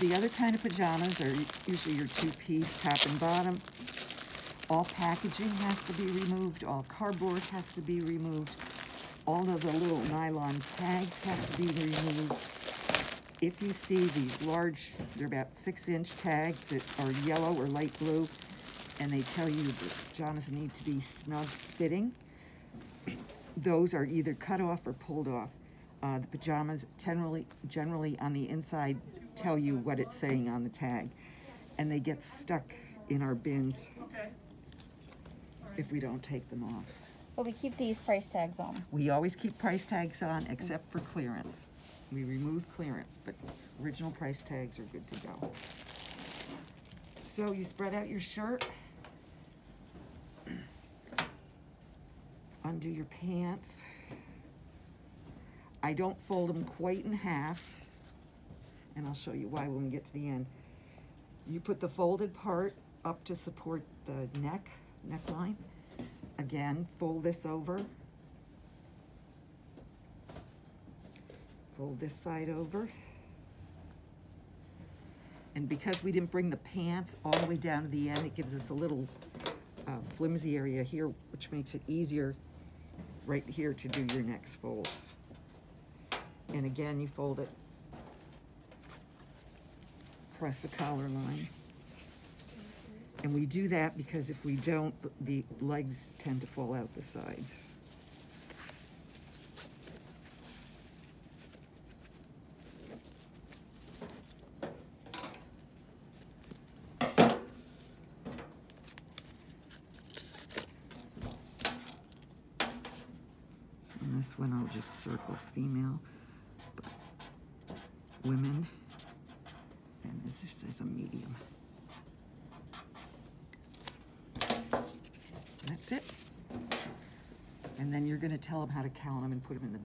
the other kind of pajamas are usually your two-piece, top and bottom. All packaging has to be removed, all cardboard has to be removed, all of the little nylon tags have to be removed. If you see these large, they're about six-inch tags that are yellow or light blue, and they tell you the pajamas need to be snug fitting, those are either cut off or pulled off. Uh, the pajamas generally, generally on the inside tell you what it's saying on the tag, and they get stuck in our bins Okay. if we don't take them off. But we keep these price tags on. We always keep price tags on except for clearance. We remove clearance, but original price tags are good to go. So you spread out your shirt. Undo your pants. I don't fold them quite in half, and I'll show you why when we get to the end. You put the folded part up to support the neck, neckline. Again, fold this over. Fold this side over. And because we didn't bring the pants all the way down to the end, it gives us a little uh, flimsy area here, which makes it easier right here to do your next fold. And again, you fold it across the collar line. And we do that because if we don't, the legs tend to fall out the sides. So this one, I'll just circle female, women, and this is a medium. That's it. And then you're gonna tell them how to count them and put them in the